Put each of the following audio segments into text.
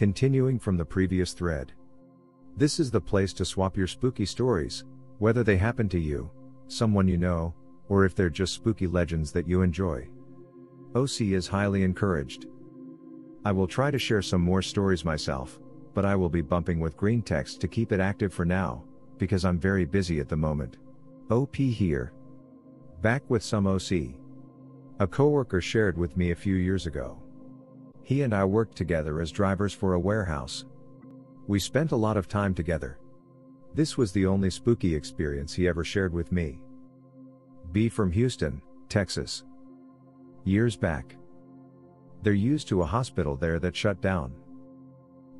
Continuing from the previous thread. This is the place to swap your spooky stories, whether they happen to you, someone you know, or if they're just spooky legends that you enjoy. OC is highly encouraged. I will try to share some more stories myself, but I will be bumping with green text to keep it active for now, because I'm very busy at the moment. OP here. Back with some OC. A coworker shared with me a few years ago. He and I worked together as drivers for a warehouse. We spent a lot of time together. This was the only spooky experience he ever shared with me. B from Houston, Texas. Years back. They're used to a hospital there that shut down.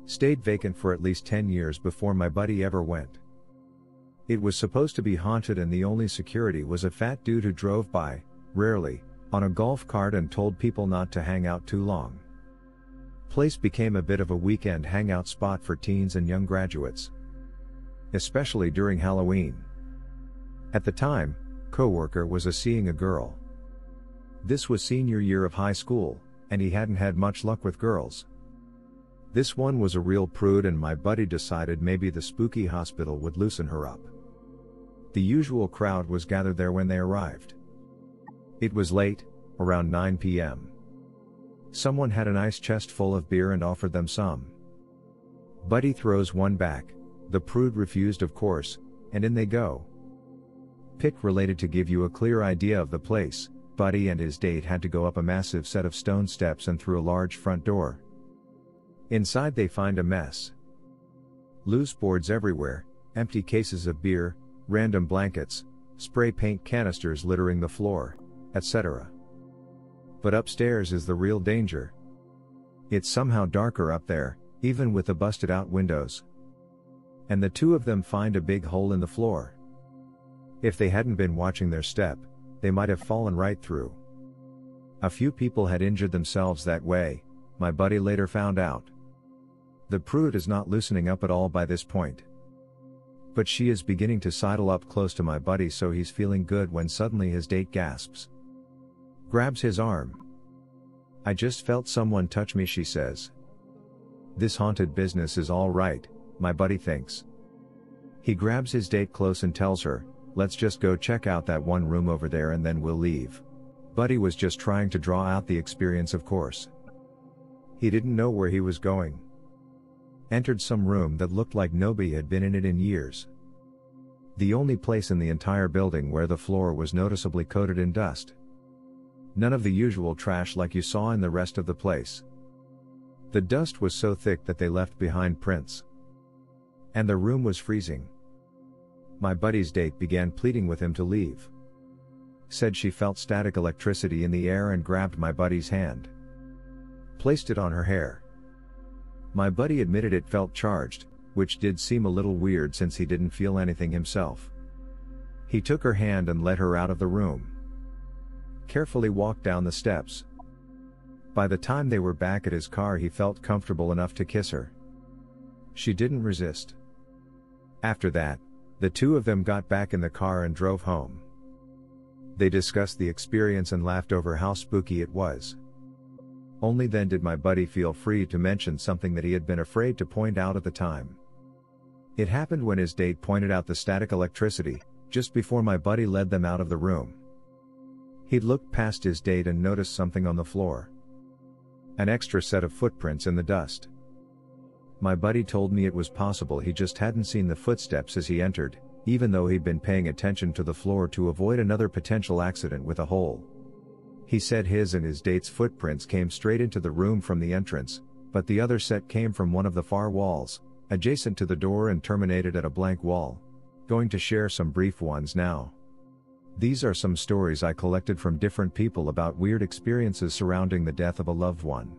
Stayed vacant for at least 10 years before my buddy ever went. It was supposed to be haunted and the only security was a fat dude who drove by, rarely, on a golf cart and told people not to hang out too long. Place became a bit of a weekend hangout spot for teens and young graduates. Especially during Halloween. At the time, coworker was a seeing a girl. This was senior year of high school, and he hadn't had much luck with girls. This one was a real prude and my buddy decided maybe the spooky hospital would loosen her up. The usual crowd was gathered there when they arrived. It was late, around 9 p.m. Someone had an ice chest full of beer and offered them some. Buddy throws one back, the prude refused of course, and in they go. Pic related to give you a clear idea of the place, Buddy and his date had to go up a massive set of stone steps and through a large front door. Inside they find a mess. Loose boards everywhere, empty cases of beer, random blankets, spray paint canisters littering the floor, etc. But upstairs is the real danger. It's somehow darker up there, even with the busted out windows. And the two of them find a big hole in the floor. If they hadn't been watching their step, they might have fallen right through. A few people had injured themselves that way, my buddy later found out. The prude is not loosening up at all by this point. But she is beginning to sidle up close to my buddy so he's feeling good when suddenly his date gasps. Grabs his arm. I just felt someone touch me, she says. This haunted business is alright, my buddy thinks. He grabs his date close and tells her, let's just go check out that one room over there and then we'll leave. Buddy was just trying to draw out the experience, of course. He didn't know where he was going. Entered some room that looked like nobody had been in it in years. The only place in the entire building where the floor was noticeably coated in dust. None of the usual trash like you saw in the rest of the place. The dust was so thick that they left behind prints. And the room was freezing my buddy's date began pleading with him to leave. Said she felt static electricity in the air and grabbed my buddy's hand. Placed it on her hair. My buddy admitted it felt charged, which did seem a little weird since he didn't feel anything himself. He took her hand and led her out of the room. Carefully walked down the steps. By the time they were back at his car, he felt comfortable enough to kiss her. She didn't resist. After that, the two of them got back in the car and drove home. They discussed the experience and laughed over how spooky it was. Only then did my buddy feel free to mention something that he had been afraid to point out at the time. It happened when his date pointed out the static electricity, just before my buddy led them out of the room. He'd looked past his date and noticed something on the floor. An extra set of footprints in the dust. My buddy told me it was possible he just hadn't seen the footsteps as he entered, even though he'd been paying attention to the floor to avoid another potential accident with a hole. He said his and his date's footprints came straight into the room from the entrance, but the other set came from one of the far walls, adjacent to the door and terminated at a blank wall. Going to share some brief ones now. These are some stories I collected from different people about weird experiences surrounding the death of a loved one.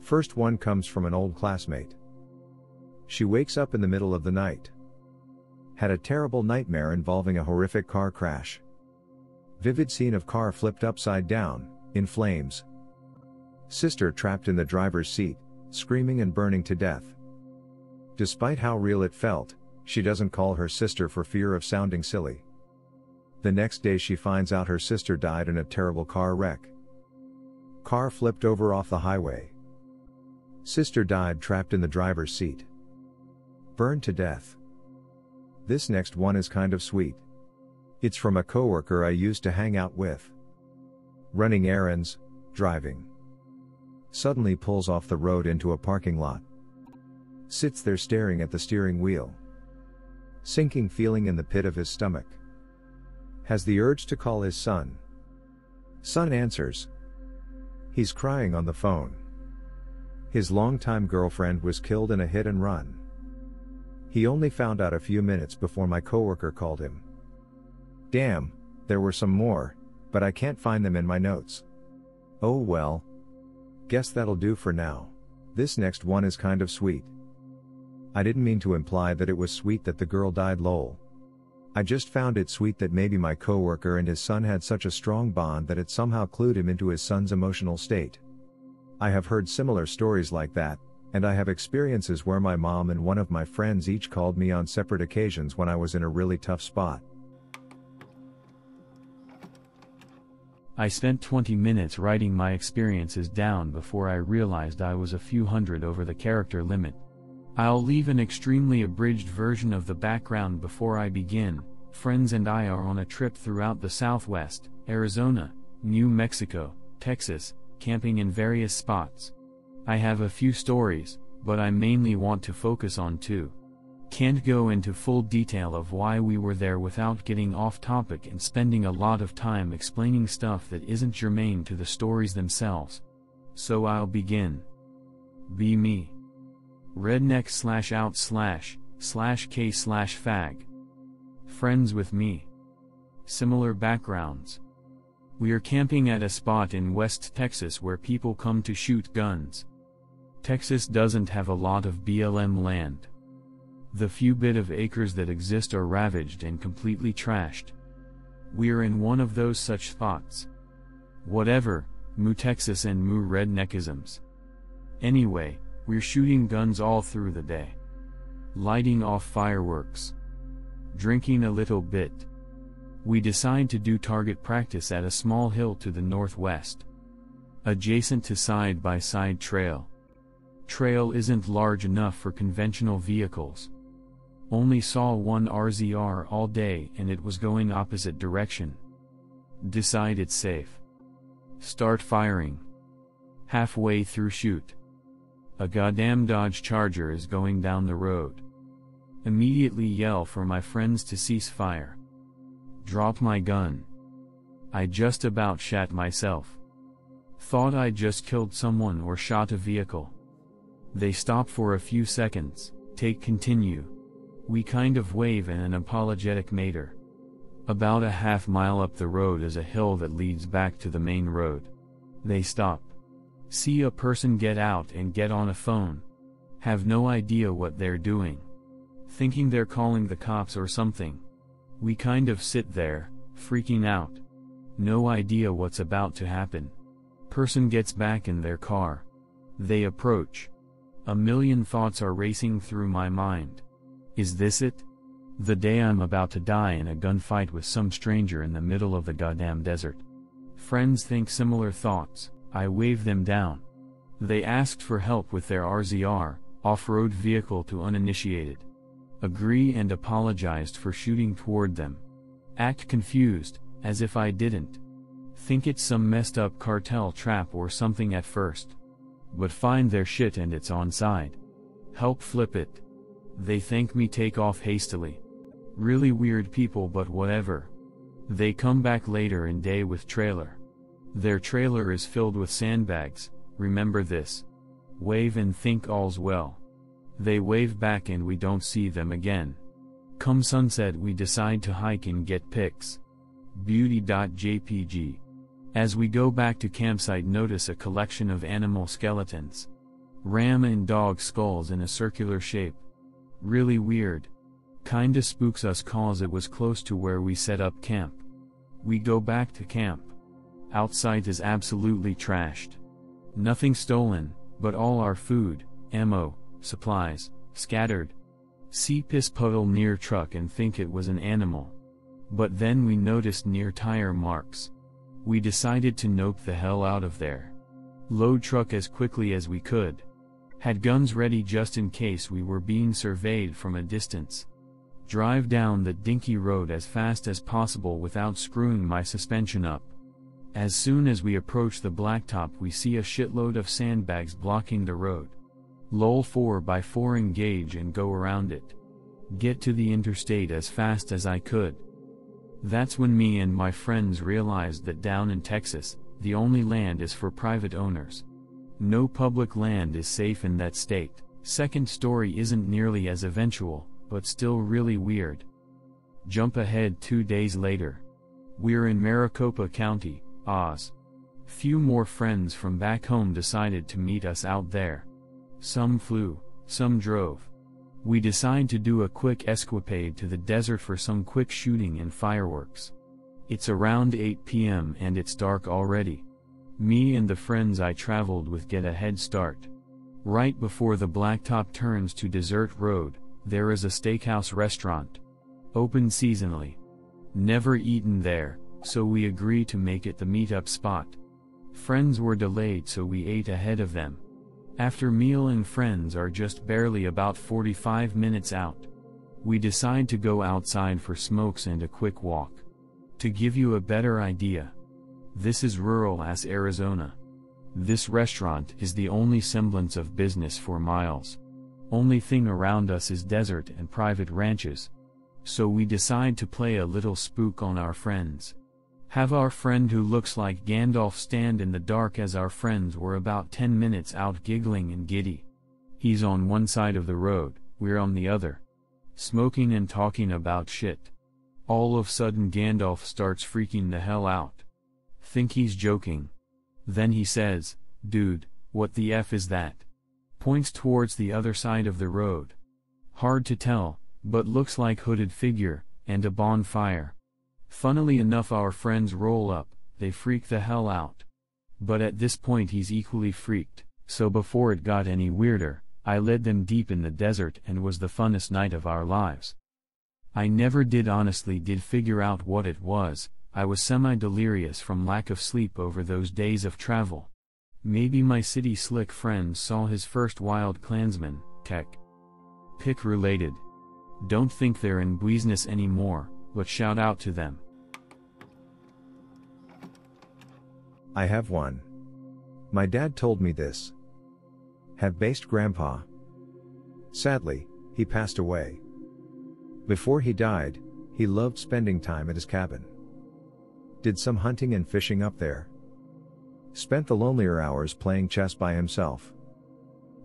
First one comes from an old classmate. She wakes up in the middle of the night. Had a terrible nightmare involving a horrific car crash. Vivid scene of car flipped upside down, in flames. Sister trapped in the driver's seat, screaming and burning to death. Despite how real it felt, she doesn't call her sister for fear of sounding silly. The next day she finds out her sister died in a terrible car wreck. Car flipped over off the highway. Sister died trapped in the driver's seat. Burned to death. This next one is kind of sweet. It's from a coworker I used to hang out with. Running errands, driving. Suddenly pulls off the road into a parking lot. Sits there staring at the steering wheel. Sinking feeling in the pit of his stomach. Has the urge to call his son. Son answers. He's crying on the phone. His longtime girlfriend was killed in a hit and run. He only found out a few minutes before my coworker called him. Damn, there were some more, but I can't find them in my notes. Oh well. Guess that'll do for now. This next one is kind of sweet. I didn't mean to imply that it was sweet that the girl died lol. I just found it sweet that maybe my coworker and his son had such a strong bond that it somehow clued him into his son's emotional state. I have heard similar stories like that, and I have experiences where my mom and one of my friends each called me on separate occasions when I was in a really tough spot. I spent 20 minutes writing my experiences down before I realized I was a few hundred over the character limit. I'll leave an extremely abridged version of the background before I begin. Friends and I are on a trip throughout the Southwest, Arizona, New Mexico, Texas, camping in various spots. I have a few stories, but I mainly want to focus on two. Can't go into full detail of why we were there without getting off topic and spending a lot of time explaining stuff that isn't germane to the stories themselves. So I'll begin. Be me. Redneck slash out slash, slash K slash fag. Friends with me. Similar backgrounds. We are camping at a spot in West Texas where people come to shoot guns. Texas doesn't have a lot of BLM land. The few bit of acres that exist are ravaged and completely trashed. We're in one of those such spots. Whatever, Moo Texas and Moo redneckisms. Anyway, we're shooting guns all through the day. Lighting off fireworks. Drinking a little bit. We decide to do target practice at a small hill to the northwest. Adjacent to side-by-side trail. Trail isn't large enough for conventional vehicles. Only saw one RZR all day and it was going opposite direction. Decide it's safe. Start firing. Halfway through shoot. A goddamn Dodge Charger is going down the road. Immediately yell for my friends to cease fire. Drop my gun. I just about shat myself. Thought I just killed someone or shot a vehicle. They stop for a few seconds, take continue. We kind of wave in an apologetic mater. About a half mile up the road is a hill that leads back to the main road. They stop. See a person get out and get on a phone. Have no idea what they're doing. Thinking they're calling the cops or something. We kind of sit there, freaking out. No idea what's about to happen. Person gets back in their car. They approach. A million thoughts are racing through my mind. Is this it? The day I'm about to die in a gunfight with some stranger in the middle of the goddamn desert. Friends think similar thoughts, I wave them down. They asked for help with their RZR, off-road vehicle to uninitiated agree and apologized for shooting toward them. Act confused, as if I didn't. Think it's some messed up cartel trap or something at first. But find their shit and it's on side. Help flip it. They thank me take off hastily. Really weird people but whatever. They come back later in day with trailer. Their trailer is filled with sandbags, remember this. Wave and think all's well. They wave back and we don't see them again. Come sunset we decide to hike and get pics. Beauty.jpg. As we go back to campsite notice a collection of animal skeletons. Ram and dog skulls in a circular shape. Really weird. Kinda spooks us cause it was close to where we set up camp. We go back to camp. Outside is absolutely trashed. Nothing stolen, but all our food, ammo, supplies, scattered. See piss puddle near truck and think it was an animal. But then we noticed near tire marks. We decided to nope the hell out of there. Load truck as quickly as we could. Had guns ready just in case we were being surveyed from a distance. Drive down the dinky road as fast as possible without screwing my suspension up. As soon as we approach the blacktop we see a shitload of sandbags blocking the road. Lol 4 by 4 engage and go around it. Get to the interstate as fast as I could. That's when me and my friends realized that down in Texas, the only land is for private owners. No public land is safe in that state. Second story isn't nearly as eventual, but still really weird. Jump ahead two days later. We're in Maricopa County, Oz. Few more friends from back home decided to meet us out there. Some flew, some drove. We decide to do a quick escapade to the desert for some quick shooting and fireworks. It's around 8 p.m. and it's dark already. Me and the friends I traveled with get a head start. Right before the blacktop turns to Desert Road, there is a steakhouse restaurant. Open seasonally. Never eaten there, so we agree to make it the meetup spot. Friends were delayed so we ate ahead of them. After meal and friends are just barely about 45 minutes out. We decide to go outside for smokes and a quick walk. To give you a better idea. This is rural ass Arizona. This restaurant is the only semblance of business for miles. Only thing around us is desert and private ranches. So we decide to play a little spook on our friends. Have our friend who looks like Gandalf stand in the dark as our friends were about 10 minutes out giggling and giddy. He's on one side of the road, we're on the other. Smoking and talking about shit. All of sudden Gandalf starts freaking the hell out. Think he's joking. Then he says, dude, what the F is that? Points towards the other side of the road. Hard to tell, but looks like hooded figure, and a bonfire. Funnily enough our friends roll up, they freak the hell out. But at this point he's equally freaked, so before it got any weirder, I led them deep in the desert and was the funnest night of our lives. I never did honestly did figure out what it was, I was semi-delirious from lack of sleep over those days of travel. Maybe my city slick friends saw his first wild clansman, tech. Pic related. Don't think they're in business anymore, but shout out to them. I have one. My dad told me this. Have based grandpa. Sadly, he passed away. Before he died, he loved spending time at his cabin. Did some hunting and fishing up there. Spent the lonelier hours playing chess by himself.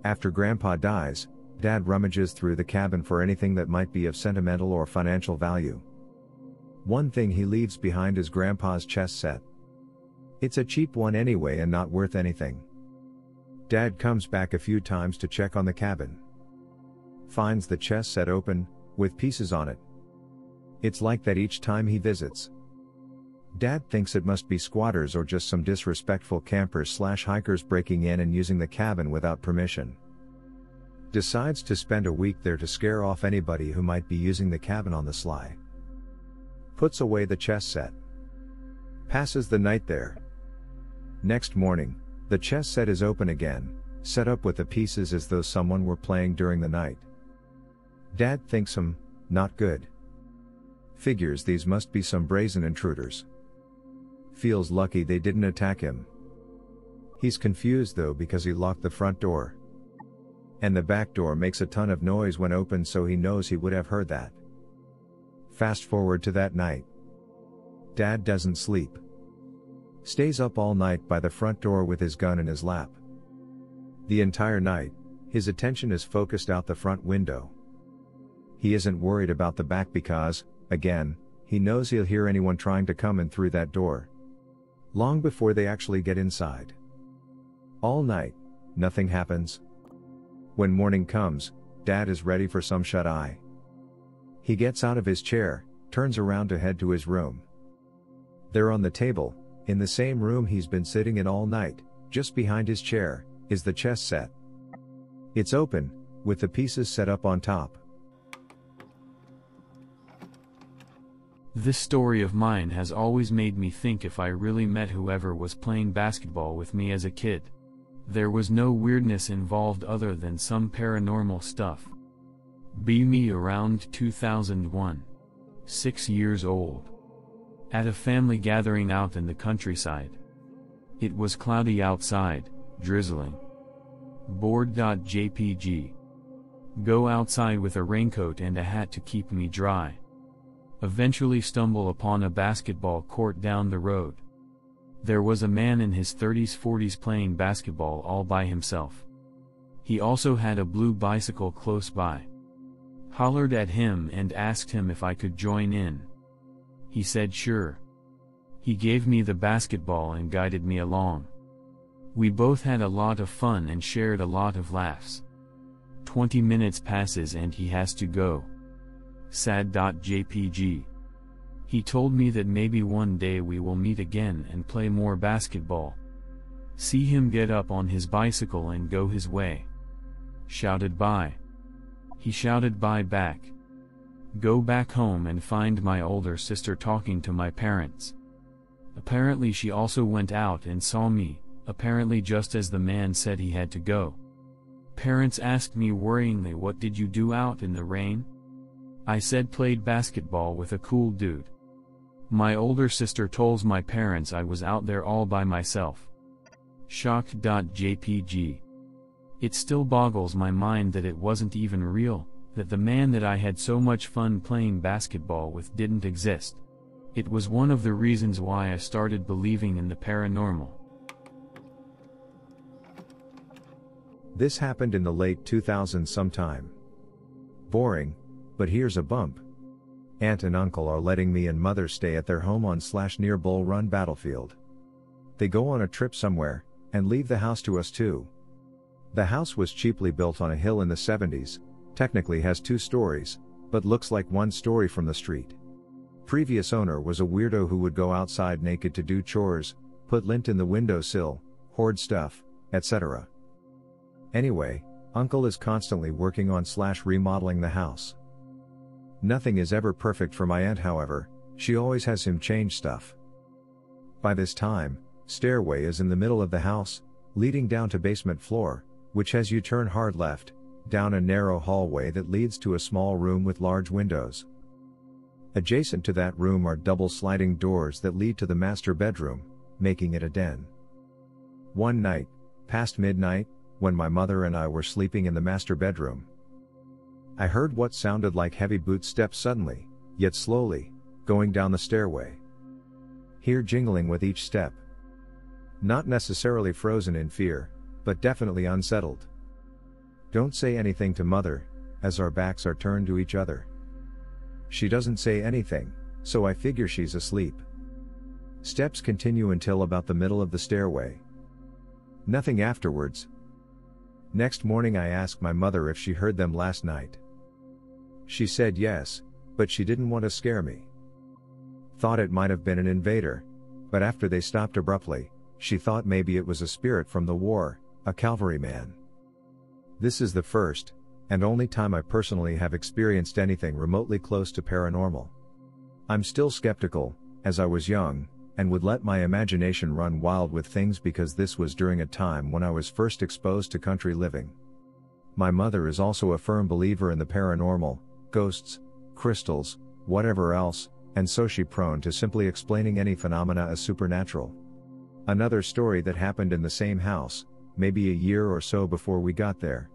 After grandpa dies, dad rummages through the cabin for anything that might be of sentimental or financial value. One thing he leaves behind is grandpa's chess set. It's a cheap one anyway and not worth anything. Dad comes back a few times to check on the cabin. Finds the chess set open, with pieces on it. It's like that each time he visits. Dad thinks it must be squatters or just some disrespectful campers slash hikers breaking in and using the cabin without permission. Decides to spend a week there to scare off anybody who might be using the cabin on the sly. Puts away the chess set. Passes the night there. Next morning, the chess set is open again, set up with the pieces as though someone were playing during the night. Dad thinks him, not good. Figures these must be some brazen intruders. Feels lucky they didn't attack him. He's confused though because he locked the front door. And the back door makes a ton of noise when opened so he knows he would have heard that. Fast forward to that night. Dad doesn't sleep. Stays up all night by the front door with his gun in his lap. The entire night, his attention is focused out the front window. He isn't worried about the back because, again, he knows he'll hear anyone trying to come in through that door. Long before they actually get inside. All night, nothing happens. When morning comes, Dad is ready for some shut eye. He gets out of his chair, turns around to head to his room. There on the table, in the same room he's been sitting in all night, just behind his chair, is the chess set. It's open, with the pieces set up on top. This story of mine has always made me think if I really met whoever was playing basketball with me as a kid. There was no weirdness involved other than some paranormal stuff. Be me around 2001. Six years old. At a family gathering out in the countryside. It was cloudy outside, drizzling. Bored.jpg. Go outside with a raincoat and a hat to keep me dry. Eventually stumble upon a basketball court down the road. There was a man in his 30s 40s playing basketball all by himself. He also had a blue bicycle close by. Hollered at him and asked him if I could join in. He said sure. He gave me the basketball and guided me along. We both had a lot of fun and shared a lot of laughs. 20 minutes passes and he has to go. Sad.jpg. He told me that maybe one day we will meet again and play more basketball. See him get up on his bicycle and go his way. Shouted bye. He shouted bye back. Go back home and find my older sister talking to my parents. Apparently she also went out and saw me, apparently just as the man said he had to go. Parents asked me worryingly what did you do out in the rain? I said played basketball with a cool dude. My older sister told my parents I was out there all by myself. Shocked.jpg. It still boggles my mind that it wasn't even real, that the man that I had so much fun playing basketball with didn't exist. It was one of the reasons why I started believing in the paranormal. This happened in the late 2000s sometime. Boring, but here's a bump. Aunt and uncle are letting me and mother stay at their home on slash near Bull Run Battlefield. They go on a trip somewhere, and leave the house to us too. The house was cheaply built on a hill in the 70s, technically has two stories, but looks like one story from the street. Previous owner was a weirdo who would go outside naked to do chores, put lint in the windowsill, hoard stuff, etc. Anyway, uncle is constantly working on slash remodeling the house. Nothing is ever perfect for my aunt however, she always has him change stuff. By this time, stairway is in the middle of the house, leading down to basement floor, which has you turn hard left, down a narrow hallway that leads to a small room with large windows. Adjacent to that room are double sliding doors that lead to the master bedroom, making it a den. One night, past midnight, when my mother and I were sleeping in the master bedroom. I heard what sounded like heavy boot steps suddenly, yet slowly, going down the stairway. Hear jingling with each step. Not necessarily frozen in fear, but definitely unsettled. Don't say anything to mother, as our backs are turned to each other. She doesn't say anything, so I figure she's asleep. Steps continue until about the middle of the stairway. Nothing afterwards, Next morning I asked my mother if she heard them last night. She said yes, but she didn't want to scare me. Thought it might have been an invader, but after they stopped abruptly, she thought maybe it was a spirit from the war, a cavalryman. This is the first, and only time I personally have experienced anything remotely close to paranormal. I'm still skeptical, as I was young, and would let my imagination run wild with things because this was during a time when I was first exposed to country living. My mother is also a firm believer in the paranormal, ghosts, crystals, whatever else, and so she prone to simply explaining any phenomena as supernatural. Another story that happened in the same house, maybe a year or so before we got there.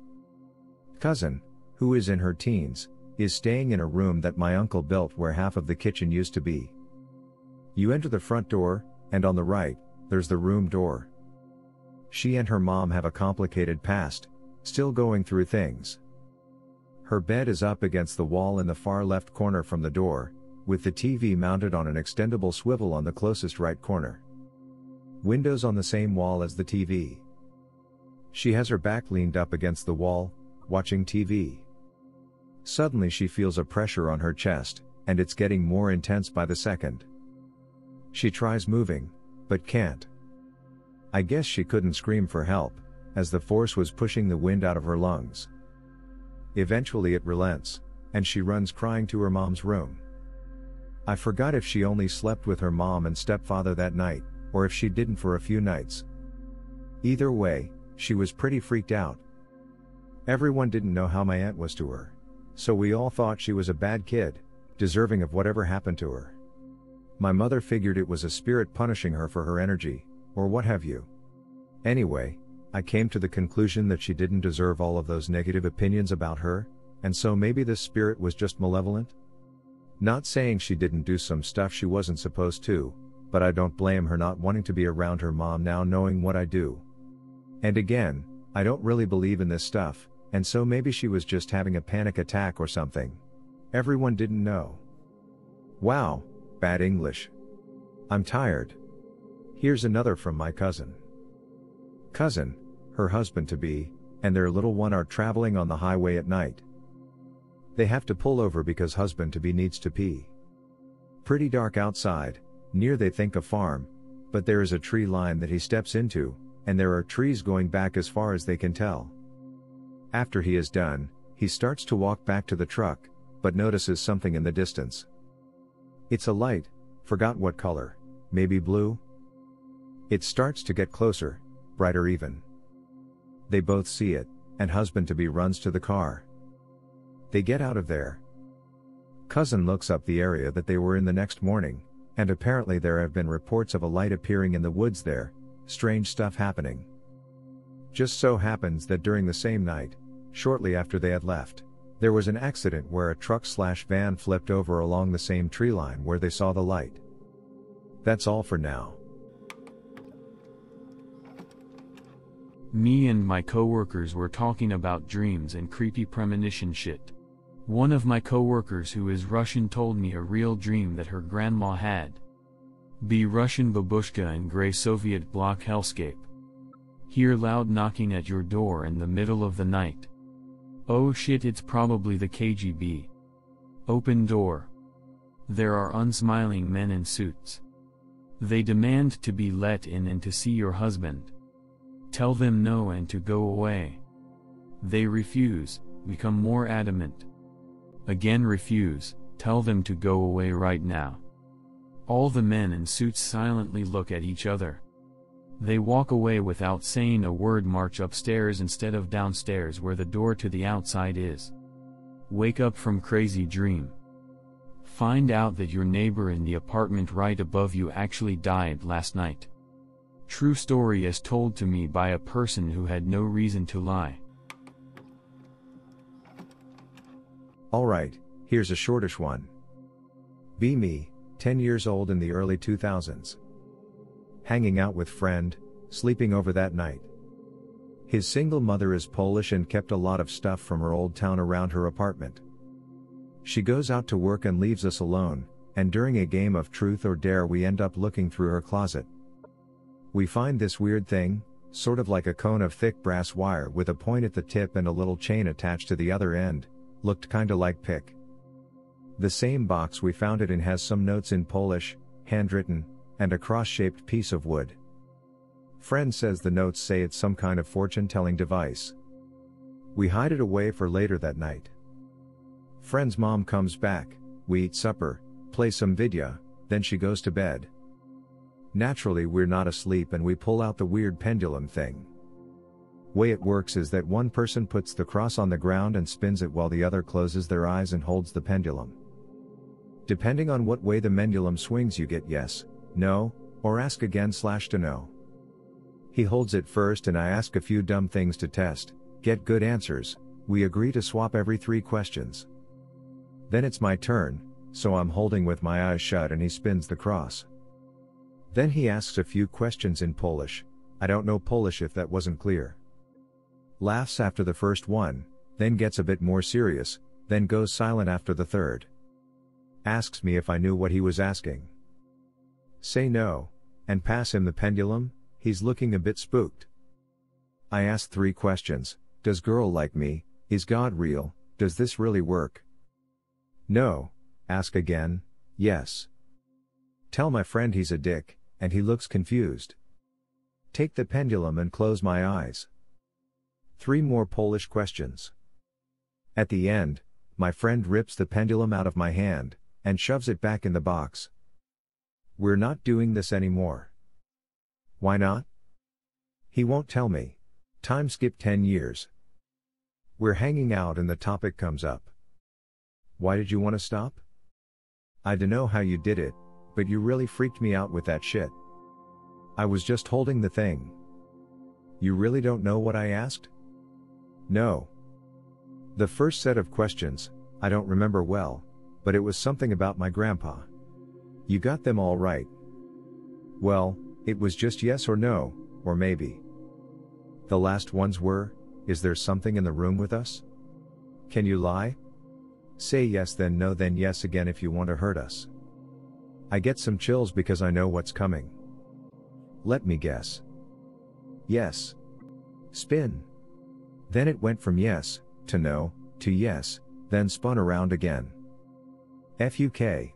Cousin, who is in her teens, is staying in a room that my uncle built where half of the kitchen used to be. You enter the front door, and on the right, there's the room door. She and her mom have a complicated past, still going through things. Her bed is up against the wall in the far left corner from the door, with the TV mounted on an extendable swivel on the closest right corner. Windows on the same wall as the TV. She has her back leaned up against the wall, watching TV. Suddenly she feels a pressure on her chest, and it's getting more intense by the second. She tries moving, but can't. I guess she couldn't scream for help, as the force was pushing the wind out of her lungs. Eventually it relents, and she runs crying to her mom's room. I forgot if she only slept with her mom and stepfather that night, or if she didn't for a few nights. Either way, She was pretty freaked out. Everyone didn't know how my aunt was to her. So we all thought she was a bad kid, deserving of whatever happened to her. My mother figured it was a spirit punishing her for her energy, or what have you. Anyway, I came to the conclusion that she didn't deserve all of those negative opinions about her, and so maybe this spirit was just malevolent? Not saying she didn't do some stuff she wasn't supposed to, but I don't blame her not wanting to be around her mom now knowing what I do. And again, I don't really believe in this stuff, and so maybe she was just having a panic attack or something. Everyone didn't know. Wow, bad English. I'm tired. Here's another from my cousin. Cousin, her husband to be, and their little one are traveling on the highway at night. They have to pull over because husband to be needs to pee. Pretty dark outside, near they think a farm, but there is a tree line that he steps into, and there are trees going back as far as they can tell. After he is done, he starts to walk back to the truck, but notices something in the distance. It's a light, forgot what color, maybe blue? It starts to get closer, brighter even. They both see it, and husband to be runs to the car. They get out of there. Cousin looks up the area that they were in the next morning, and apparently there have been reports of a light appearing in the woods there, strange stuff happening. Just so happens that during the same night, shortly after they had left, there was an accident where a truck slash van flipped over along the same tree line where they saw the light. That's all for now. Me and my coworkers were talking about dreams and creepy premonition shit. One of my coworkers who is Russian told me a real dream that her grandma had. Be Russian babushka and gray Soviet bloc hellscape. Hear loud knocking at your door in the middle of the night. Oh shit it's probably the KGB. Open door. There are unsmiling men in suits. They demand to be let in and to see your husband. Tell them no and to go away. They refuse, become more adamant. Again refuse, tell them to go away right now. All the men in suits silently look at each other. They walk away without saying a word march upstairs instead of downstairs where the door to the outside is. Wake up from crazy dream. Find out that your neighbor in the apartment right above you actually died last night. True story as told to me by a person who had no reason to lie. Alright, here's a shortish one. Be me, 10 years old in the early 2000s. Hanging out with friend, sleeping over that night. His single mother is Polish and kept a lot of stuff from her old town around her apartment. She goes out to work and leaves us alone, and during a game of truth or dare we end up looking through her closet. We find this weird thing, sort of like a cone of thick brass wire with a point at the tip and a little chain attached to the other end, looked kinda like pick. The same box we found it in has some notes in Polish, handwritten, and a cross-shaped piece of wood. Friend says the notes say it's some kind of fortune-telling device. We hide it away for later that night. Friend's mom comes back, we eat supper, play some vidya, then she goes to bed. Naturally we're not asleep and we pull out the weird pendulum thing. Way it works is that one person puts the cross on the ground and spins it while the other closes their eyes and holds the pendulum. Depending on what way the pendulum swings you get yes, no, or ask again slash to know. He holds it first and I ask a few dumb things to test, get good answers, we agree to swap every three questions. Then it's my turn, so I'm holding with my eyes shut and he spins the cross. Then he asks a few questions in Polish, I don't know Polish if that wasn't clear. Laughs after the first one, then gets a bit more serious, then goes silent after the third asks me if I knew what he was asking. Say no, and pass him the pendulum, he's looking a bit spooked. I ask three questions Does girl like me? Is God real? Does this really work? No. Ask again, yes. Tell my friend he's a dick, and he looks confused. Take the pendulum and close my eyes. Three more Polish questions. At the end, my friend rips the pendulum out of my hand, and shoves it back in the box. We're not doing this anymore. Why not? He won't tell me. Time skip 10 years. We're hanging out and the topic comes up. Why did you want to stop? I dunno how you did it, but you really freaked me out with that shit. I was just holding the thing. You really don't know what I asked? No. The first set of questions, I don't remember well, but it was something about my grandpa. You got them all right. Well, it was just yes or no, or maybe. The last ones were, is there something in the room with us? Can you lie? Say yes then no then yes again if you want to hurt us. I get some chills because I know what's coming. Let me guess. Yes. Spin. Then it went from yes, to no, to yes, then spun around again. FUK.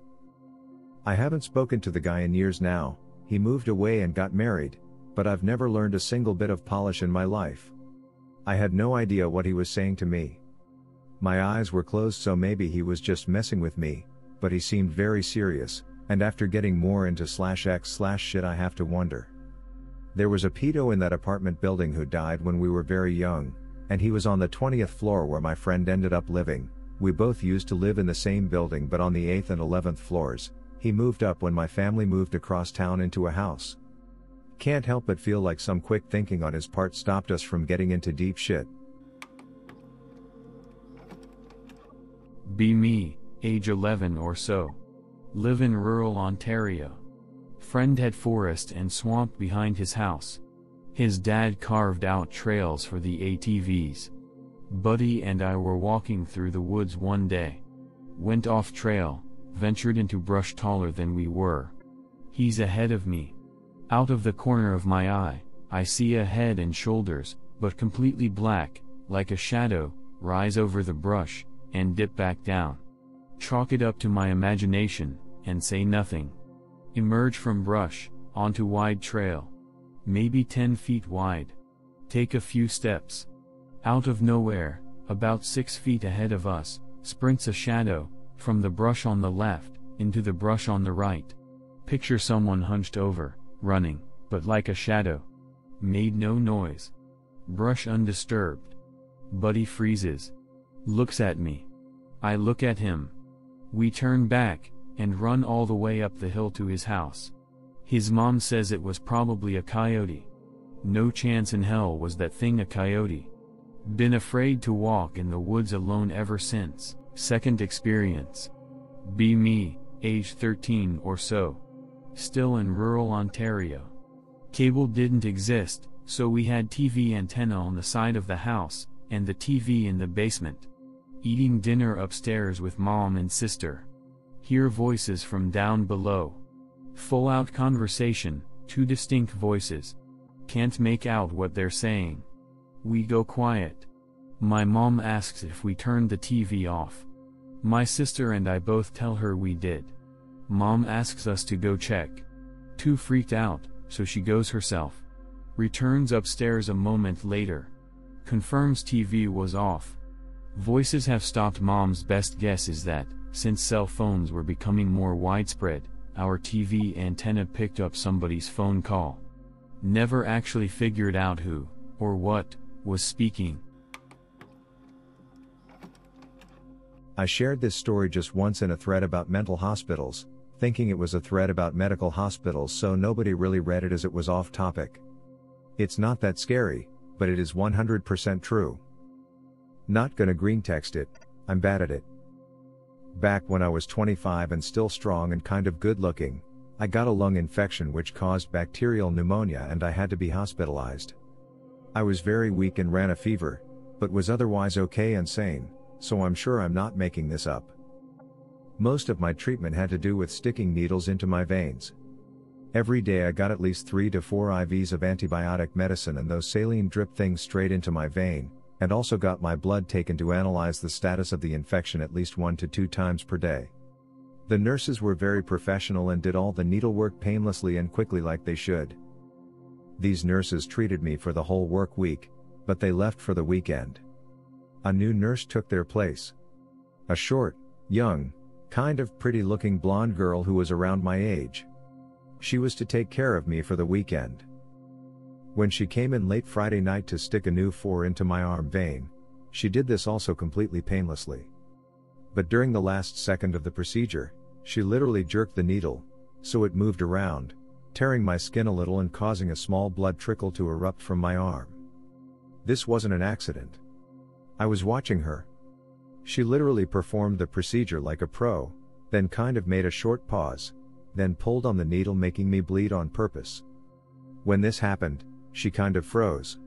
I haven't spoken to the guy in years now, he moved away and got married, but I've never learned a single bit of polish in my life. I had no idea what he was saying to me. My eyes were closed so maybe he was just messing with me, but he seemed very serious, and after getting more into slash x slash shit I have to wonder. There was a pedo in that apartment building who died when we were very young, and he was on the 20th floor where my friend ended up living. We both used to live in the same building but on the 8th and 11th floors. He moved up when my family moved across town into a house. Can't help but feel like some quick thinking on his part stopped us from getting into deep shit. Be me, age 11 or so. Live in rural Ontario. Friend had forest and swamp behind his house. His dad carved out trails for the ATVs. Buddy and I were walking through the woods one day. Went off trail, ventured into brush taller than we were. He's ahead of me. Out of the corner of my eye, I see a head and shoulders, but completely black, like a shadow, rise over the brush, and dip back down. Chalk it up to my imagination, and say nothing. Emerge from brush, onto wide trail. Maybe 10 feet wide. Take a few steps. Out of nowhere, about 6 feet ahead of us, sprints a shadow, from the brush on the left, into the brush on the right. Picture someone hunched over, running, but like a shadow. Made no noise. Brush undisturbed. Buddy freezes. Looks at me. I look at him. We turn back, and run all the way up the hill to his house. His mom says it was probably a coyote. No chance in hell was that thing a coyote. Been afraid to walk in the woods alone ever since. Second experience. Be me, age 13 or so. Still in rural Ontario. Cable didn't exist, so we had TV antenna on the side of the house, and the TV in the basement. Eating dinner upstairs with mom and sister. Hear voices from down below. Full out conversation, two distinct voices. Can't make out what they're saying. We go quiet. My mom asks if we turned the TV off. My sister and I both tell her we did. Mom asks us to go check. Too freaked out, so she goes herself. Returns upstairs a moment later. Confirms TV was off. Voices have stopped mom's best guess is that, since cell phones were becoming more widespread, our TV antenna picked up somebody's phone call. Never actually figured out who, or what, was speaking. I shared this story just once in a thread about mental hospitals, thinking it was a thread about medical hospitals so nobody really read it as it was off topic. It's not that scary, but it is 100% true. Not gonna green text it, I'm bad at it. Back when I was 25 and still strong and kind of good looking, I got a lung infection which caused bacterial pneumonia and I had to be hospitalized. I was very weak and ran a fever, but was otherwise okay and sane, so I'm sure I'm not making this up. Most of my treatment had to do with sticking needles into my veins. Every day I got at least 3 to 4 IVs of antibiotic medicine and those saline drip things straight into my vein, and also got my blood taken to analyze the status of the infection at least one to two times per day. The nurses were very professional and did all the needlework painlessly and quickly like they should. These nurses treated me for the whole work week, but they left for the weekend. A new nurse took their place. A short, young, kind of pretty looking blonde girl who was around my age. She was to take care of me for the weekend. When she came in late Friday night to stick a new 4 into my arm vein, she did this also completely painlessly. But during the last second of the procedure, she literally jerked the needle, so it moved around, tearing my skin a little and causing a small blood trickle to erupt from my arm. This wasn't an accident. I was watching her. She literally performed the procedure like a pro, then kind of made a short pause, then pulled on the needle, making me bleed on purpose. When this happened, she kind of froze.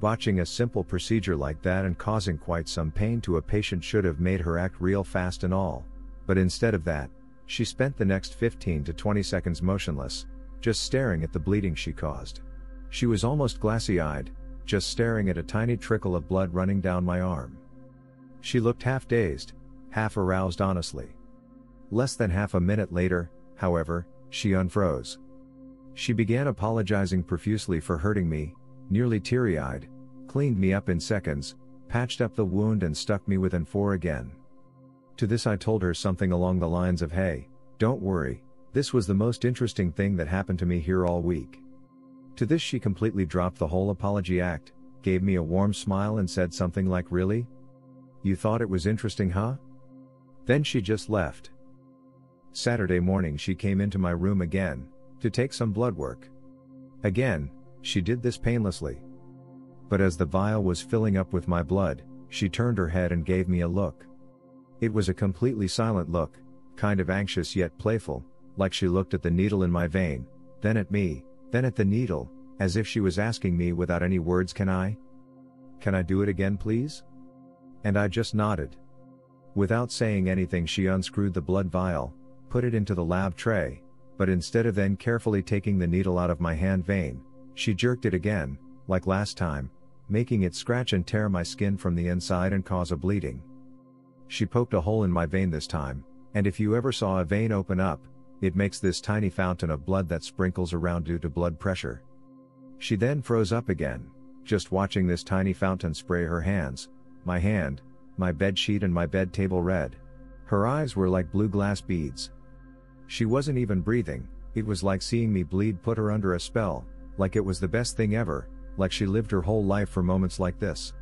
Botching a simple procedure like that and causing quite some pain to a patient should have made her act real fast and all, but instead of that, she spent the next 15 to 20 seconds motionless, just staring at the bleeding she caused. She was almost glassy eyed, just staring at a tiny trickle of blood running down my arm. She looked half dazed, half aroused honestly. Less than half a minute later, however, she unfroze. She began apologizing profusely for hurting me, nearly teary eyed, cleaned me up in seconds, patched up the wound and stuck me within four again. To this I told her something along the lines of hey, don't worry, this was the most interesting thing that happened to me here all week. To this she completely dropped the whole apology act, gave me a warm smile and said something like really? You thought it was interesting huh? Then she just left. Saturday morning she came into my room again, to take some blood work. Again, she did this painlessly. But as the vial was filling up with my blood, she turned her head and gave me a look. It was a completely silent look, kind of anxious yet playful, like she looked at the needle in my vein, then at me, then at the needle, as if she was asking me without any words, Can I? Can I do it again, please? And I just nodded. Without saying anything, she unscrewed the blood vial, put it into the lab tray, but instead of then carefully taking the needle out of my hand vein, she jerked it again, like last time, making it scratch and tear my skin from the inside and cause a bleeding. She poked a hole in my vein this time, and if you ever saw a vein open up, it makes this tiny fountain of blood that sprinkles around due to blood pressure. She then froze up again, just watching this tiny fountain spray her hands, my hand, my bed sheet and my bed table red. Her eyes were like blue glass beads. She wasn't even breathing, it was like seeing me bleed put her under a spell, like it was the best thing ever, like she lived her whole life for moments like this.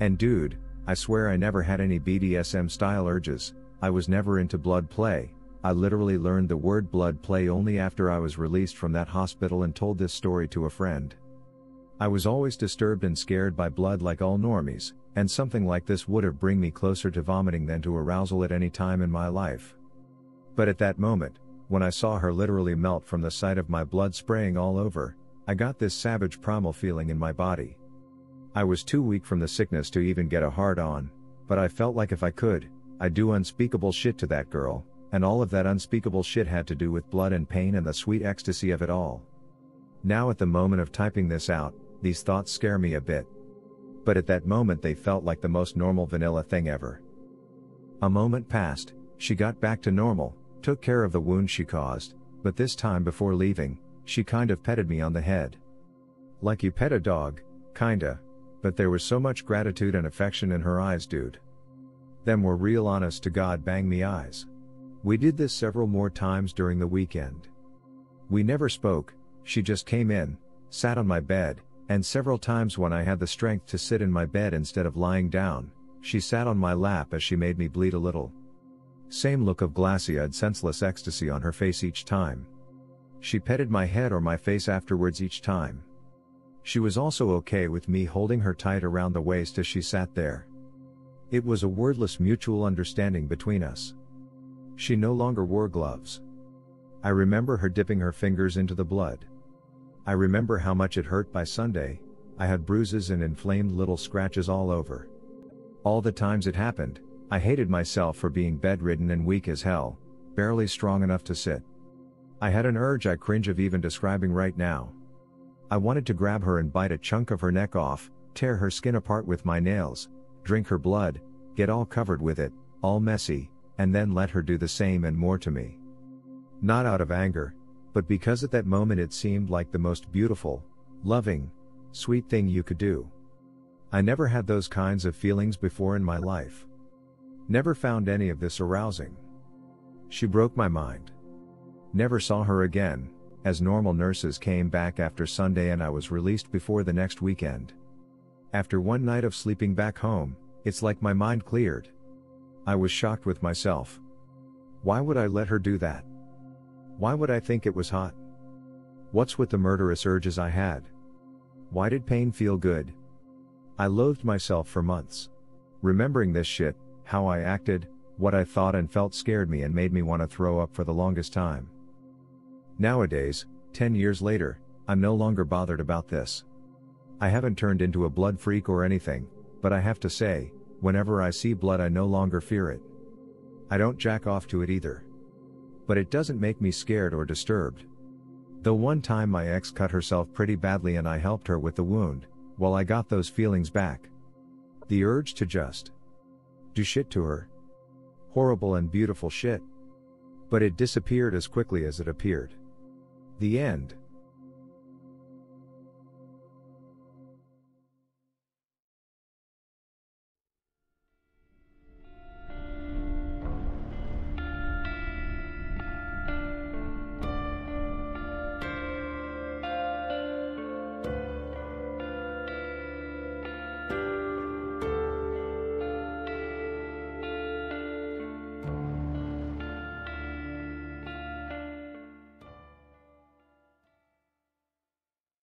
And dude, I swear I never had any BDSM style urges, I was never into blood play, I literally learned the word blood play only after I was released from that hospital and told this story to a friend. I was always disturbed and scared by blood like all normies, and something like this would have bring me closer to vomiting than to arousal at any time in my life. But at that moment, when I saw her literally melt from the sight of my blood spraying all over, I got this savage primal feeling in my body. I was too weak from the sickness to even get a hard on, but I felt like if I could, I'd do unspeakable shit to that girl, and all of that unspeakable shit had to do with blood and pain and the sweet ecstasy of it all. Now at the moment of typing this out, these thoughts scare me a bit. But at that moment they felt like the most normal vanilla thing ever. A moment passed, she got back to normal, took care of the wound she caused, but this time before leaving, she kind of petted me on the head. Like you pet a dog, kinda. But there was so much gratitude and affection in her eyes, dude. Them were real honest to God bang me eyes. We did this several more times during the weekend. We never spoke, she just came in, sat on my bed, and several times when I had the strength to sit in my bed instead of lying down, she sat on my lap as she made me bleed a little. Same look of glassy eyed senseless ecstasy on her face each time. She petted my head or my face afterwards each time. She was also okay with me holding her tight around the waist as she sat there. It was a wordless mutual understanding between us. She no longer wore gloves. I remember her dipping her fingers into the blood. I remember how much it hurt by Sunday, I had bruises and inflamed little scratches all over. All the times it happened, I hated myself for being bedridden and weak as hell, barely strong enough to sit. I had an urge I cringe of even describing right now. I wanted to grab her and bite a chunk of her neck off, tear her skin apart with my nails, drink her blood, get all covered with it, all messy, and then let her do the same and more to me. Not out of anger, but because at that moment it seemed like the most beautiful, loving, sweet thing you could do. I never had those kinds of feelings before in my life. Never found any of this arousing. She broke my mind. Never saw her again, as normal nurses came back after Sunday and I was released before the next weekend. After one night of sleeping back home, it's like my mind cleared. I was shocked with myself. Why would I let her do that? Why would I think it was hot? What's with the murderous urges I had? Why did pain feel good? I loathed myself for months. Remembering this shit, how I acted, what I thought and felt scared me and made me want to throw up for the longest time. Nowadays, 10 years later, I'm no longer bothered about this. I haven't turned into a blood freak or anything, but I have to say, whenever I see blood, I no longer fear it. I don't jack off to it either. But it doesn't make me scared or disturbed. The one time my ex cut herself pretty badly and I helped her with the wound, well, I got those feelings back. The urge to just do shit to her. Horrible and beautiful shit. But it disappeared as quickly as it appeared. The end.